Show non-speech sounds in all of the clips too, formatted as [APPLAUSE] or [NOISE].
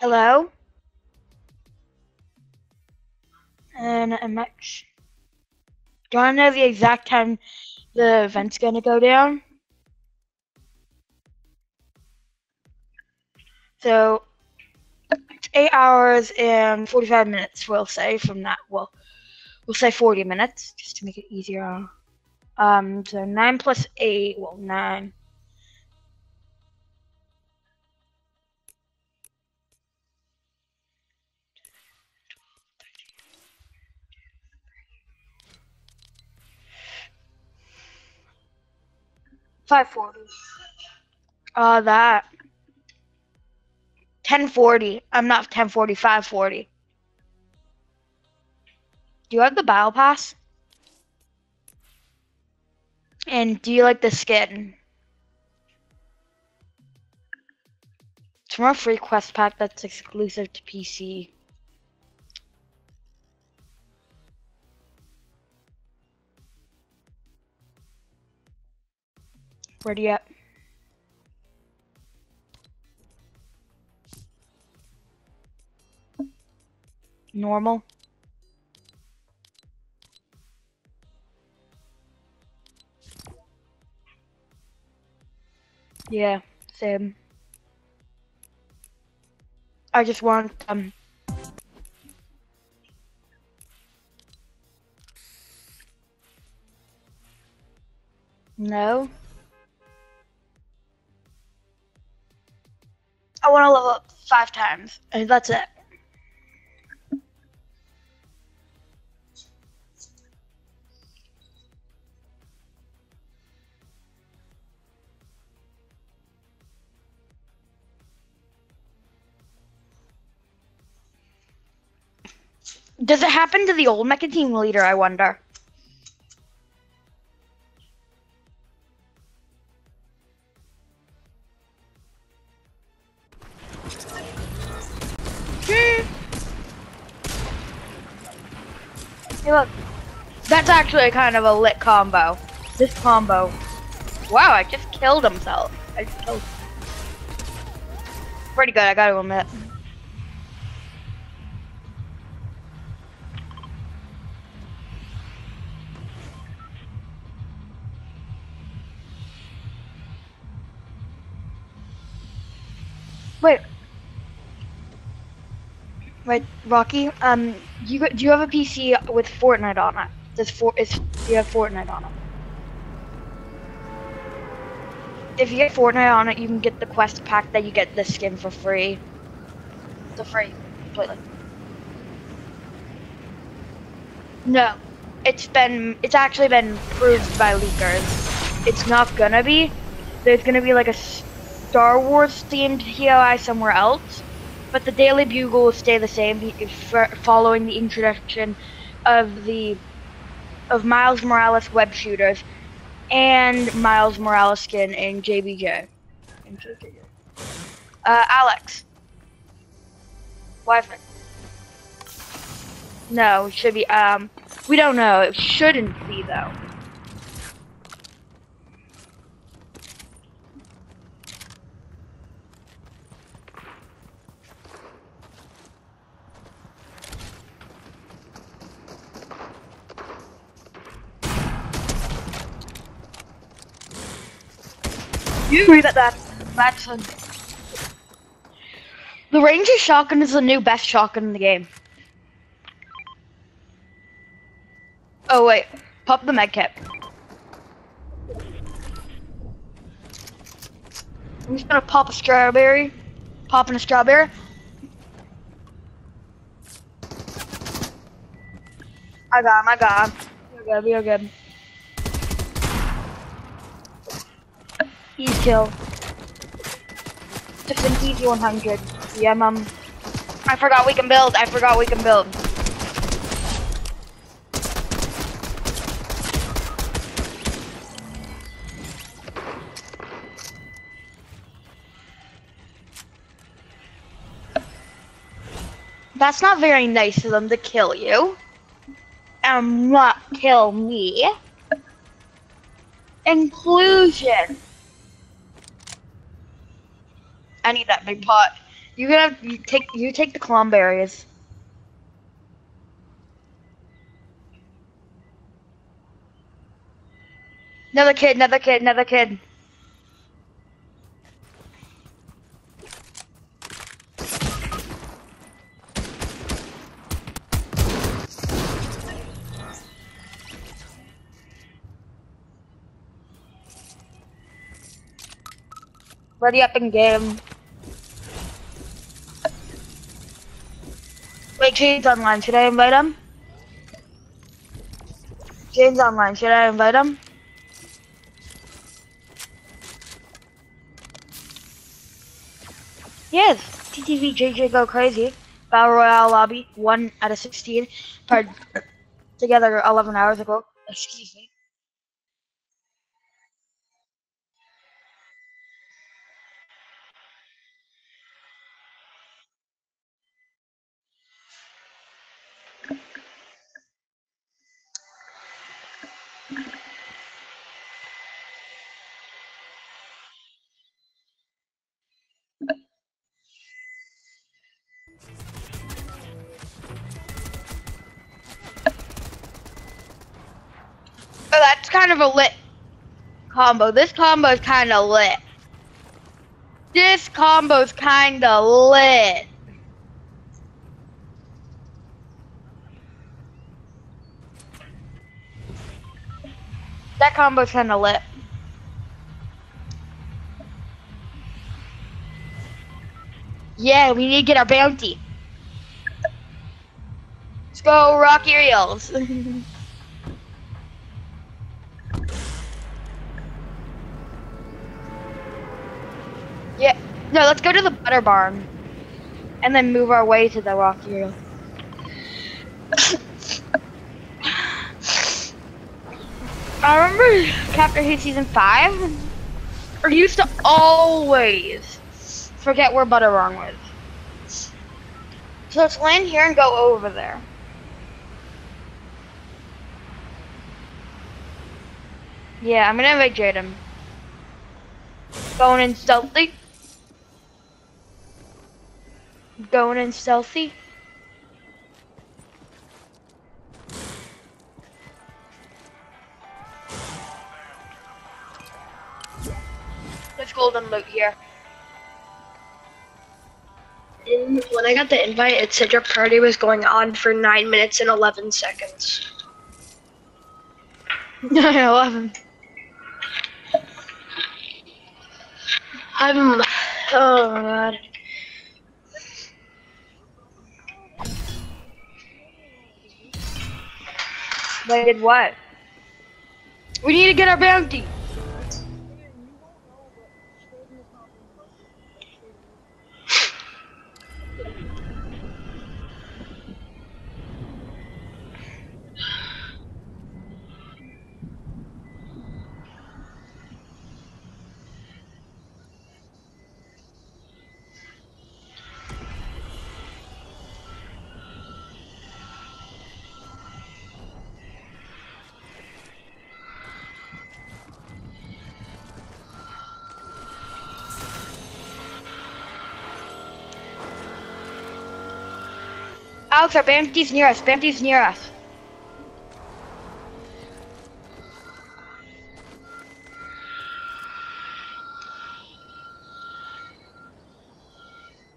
Hello? And MX. Do you want to know the exact time the event's going to go down? So, it's 8 hours and 45 minutes, we'll say, from that. Well, we'll say 40 minutes, just to make it easier. Um, so 9 plus 8, well, 9. Five forty. Uh, that. Ten forty. I'm not ten forty. Five forty. Do you have the battle pass? And do you like the skin? It's a free quest pack that's exclusive to PC. You at? Normal. Yeah, same. I just want um No. I want to level up five times, and that's it. Does it happen to the old mecha team leader, I wonder? Hey, look. That's actually kind of a lit combo. This combo. Wow, I just killed himself. I just killed. him. Pretty good, I gotta admit. Wait. Wait, Rocky. Um, you do you have a PC with Fortnite on it? Does for is do you have Fortnite on it? If you get Fortnite on it, you can get the quest pack that you get the skin for free. The free, completely. No, it's been it's actually been proved by leakers. It's not gonna be. There's gonna be like a Star Wars themed POI somewhere else, but the Daily Bugle will stay the same following the introduction of the of Miles Morales web shooters and Miles Morales skin in JBJ. Uh, Alex. Wiseman. No, it should be, um, we don't know. It shouldn't be, though. You agree that that that's a, the Ranger shotgun is the new best shotgun in the game. Oh wait, pop the med kit. I'm just gonna pop a strawberry. Popping a strawberry. I got him, I got him. You're good, you're good. He's killed. Just an easy 100. Yeah, mum. I forgot we can build. I forgot we can build. That's not very nice of them to kill you. And not kill me. Inclusion. I need that big pot. You gonna you take you take the Klomberries. berries. Another kid, another kid, another kid. Ready up in game. Wait, Jane's online. Should I invite him? Jane's online. Should I invite him? Yes. TTV JJ Go Crazy. Battle Royale lobby. 1 out of 16. Paired together 11 hours ago. Excuse me. Kind of a lit combo. This combo is kind of lit. This combo is kind of lit. That combo's kind of lit. Yeah, we need to get our bounty. Let's go, Rocky Reels. yeah, [LAUGHS] no, let's go to the butter barn. And then move our way to the Rocky. [LAUGHS] I remember Captain Heat Season 5, or used to always forget where Butter Barn was. So let's land here and go over there. Yeah, I'm gonna invite Jaden. Going in stealthy. Going in stealthy. There's golden loot here. In, when I got the invite, it said your party was going on for 9 minutes and 11 seconds. [LAUGHS] 11. I'm. Oh my god. They did what? We need to get our bounty. Alex, our bounty's near us. Bounty's near us.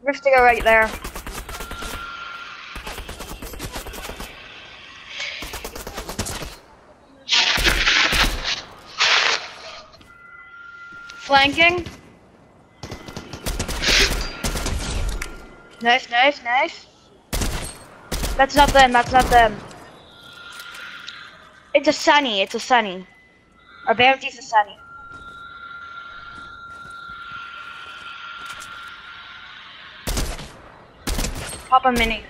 We have to go right there. Flanking. Nice, nice, nice. That's not them, that's not them. It's a sunny, it's a sunny. Our bounty's a sunny. Pop a mini.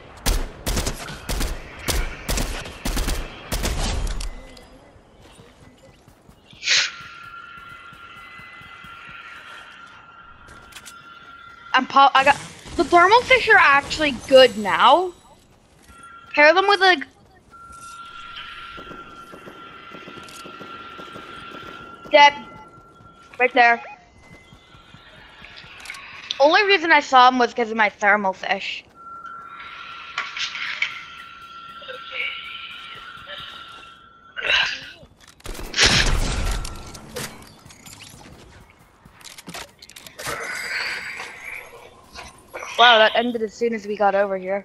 I'm pop. I got the thermal fish are actually good now. Pair them with a Dead. Right there. Only reason I saw him was because of my thermal fish. Wow, that ended as soon as we got over here.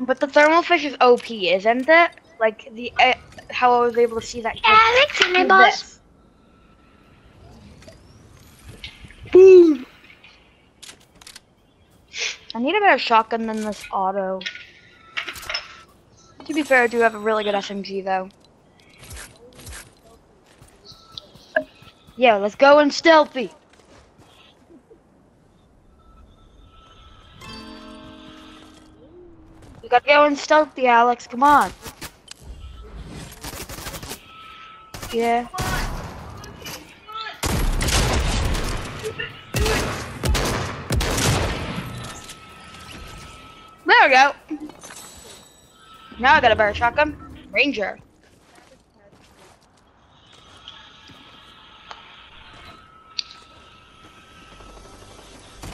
But the thermal fish is OP, isn't it? Like the uh, how I was able to see that. And my with boss. Boom. I need a better shotgun than this auto. To be fair, I do have a really good SMG though. Yeah, let's go in stealthy. We gotta go in stealthy, Alex. Come on. Yeah. There we go. Now I got a better shotgun. Ranger.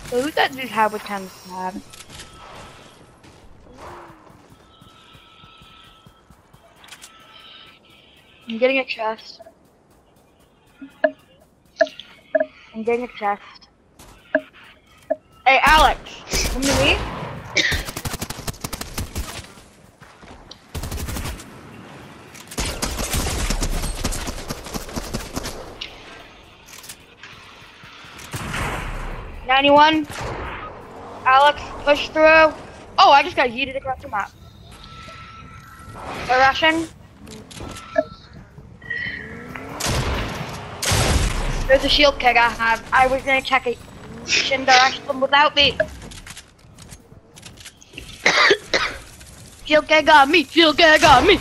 So who's that dude have with ten stab? I'm getting a chest. I'm getting a chest. Hey, Alex, come to me. Ninety-one. Alex, push through. Oh, I just got yeeted across the map. They're rushing. There's a shield keg I have. I was gonna check it. Have them without me. [COUGHS] shield keg on me. Shield keg on me.